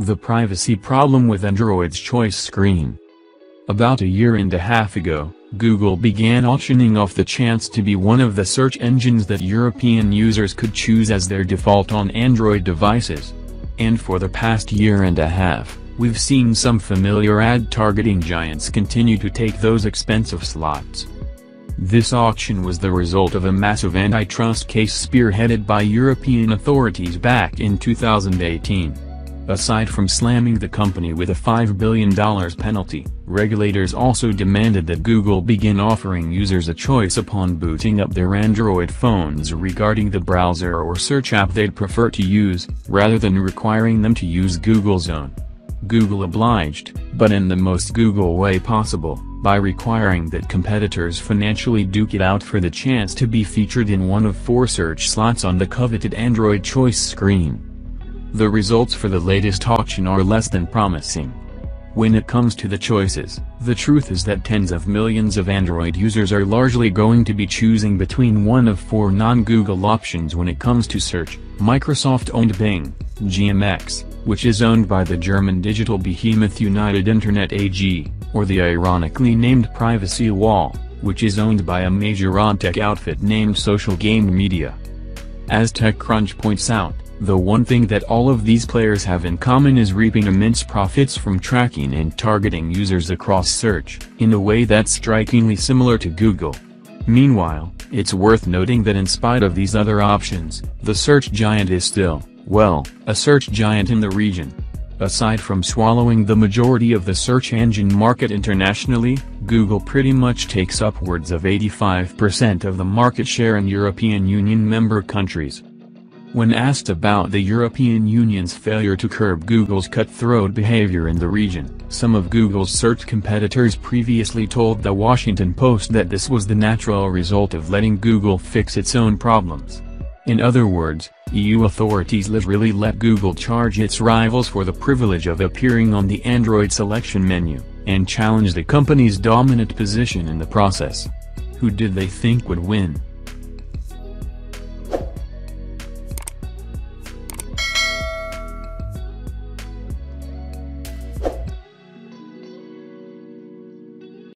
The privacy problem with Android's choice screen. About a year and a half ago, Google began auctioning off the chance to be one of the search engines that European users could choose as their default on Android devices. And for the past year and a half, we've seen some familiar ad targeting giants continue to take those expensive slots. This auction was the result of a massive antitrust case spearheaded by European authorities back in 2018. Aside from slamming the company with a $5 billion penalty, regulators also demanded that Google begin offering users a choice upon booting up their Android phones regarding the browser or search app they'd prefer to use, rather than requiring them to use Google's own. Google obliged, but in the most Google way possible, by requiring that competitors financially duke it out for the chance to be featured in one of four search slots on the coveted Android choice screen. The results for the latest auction are less than promising. When it comes to the choices, the truth is that tens of millions of Android users are largely going to be choosing between one of four non-Google options when it comes to search, Microsoft-owned Bing, GMX, which is owned by the German digital behemoth United Internet AG, or the ironically named Privacy Wall, which is owned by a major ad-tech outfit named Social Game Media. As TechCrunch points out, the one thing that all of these players have in common is reaping immense profits from tracking and targeting users across search, in a way that's strikingly similar to Google. Meanwhile, it's worth noting that in spite of these other options, the search giant is still, well, a search giant in the region. Aside from swallowing the majority of the search engine market internationally, Google pretty much takes upwards of 85% of the market share in European Union member countries. When asked about the European Union's failure to curb Google's cutthroat behavior in the region, some of Google's search competitors previously told The Washington Post that this was the natural result of letting Google fix its own problems. In other words, EU authorities literally let Google charge its rivals for the privilege of appearing on the Android selection menu, and challenge the company's dominant position in the process. Who did they think would win?